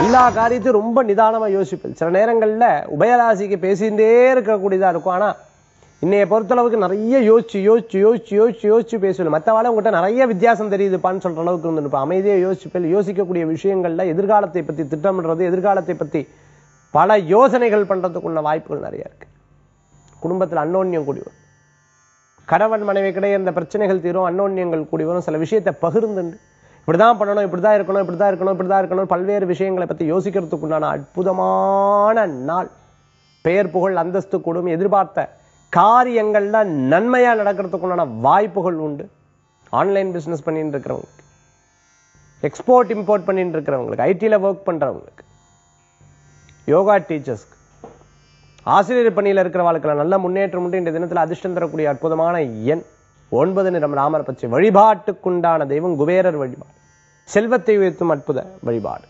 எல்லா காரியத்தையும் ரொம்ப நிதானமாக யோசிப்பேன். சில நேரங்களில் உபயராசிக்கு பேசிகிட்டே இருக்கக்கூடியதாக இருக்கும். ஆனால் இன்னைய பொறுத்தளவுக்கு நிறைய யோசிச்சு யோசிச்சு யோசிச்சு யோசிச்சு யோசிச்சு பேசுவேன். மற்றவாழ உங்கள்கிட்ட நிறைய வித்தியாசம் தெரியுதுப்பான்னு சொல்கிற அளவுக்கு வந்து அமைதியாக யோசிப்பேன். யோசிக்கக்கூடிய விஷயங்களில் எதிர்காலத்தை பற்றி திட்டமிடுறது எதிர்காலத்தை பற்றி பல யோசனைகள் பண்ணுறதுக்குள்ள வாய்ப்புகள் நிறைய இருக்குது குடும்பத்தில் அன்னோன்யம் கூடி வரும். கணவன் மனைவி கிடையே இந்த பிரச்சனைகள் தீரும் அன்னோன்யங்கள் கூடி வரும். சில விஷயத்தை பகிர்ந்துண்டு இப்படிதான் பண்ணணும் இப்படிதான் இருக்கணும் இப்படிதான் இருக்கணும் இப்படிதான் இருக்கணும். பல்வேறு விஷயங்களை பத்தி யோசிக்கிறதுக்குண்டான அற்புதமான நாள். பெயர் புகழ் அந்தஸ்து கூடும். எதிர்பார்த்த காரியங்கள்ல நன்மையா நடக்கிறதுக்குண்டான வாய்ப்புகள் உண்டு. ஆன்லைன் பிசினஸ் பண்ணிட்டு இருக்கிறவங்களுக்கு எக்ஸ்போர்ட் இம்போர்ட் பண்ணிட்டு இருக்கிறவங்களுக்கு ஐடில ஒர்க் பண்றவங்களுக்கு. யோகா டீச்சர்ஸ்க்கு ஆசிரியர் பணியில் இருக்கிற வாழ்க்கையில் நல்ல முன்னேற்றம் உண்டு. இந்த தினத்தில் அதிர்ஷ்டம் தரக்கூடிய அற்புதமான எண். ஒன்பது நிறம் ராமர் பச்சை வழிபாட்டுக்குண்டான தெய்வம் குபேரர் வழிபாடு. செல்வத்தை உயர்த்தும் அற்புத வழிபாடு.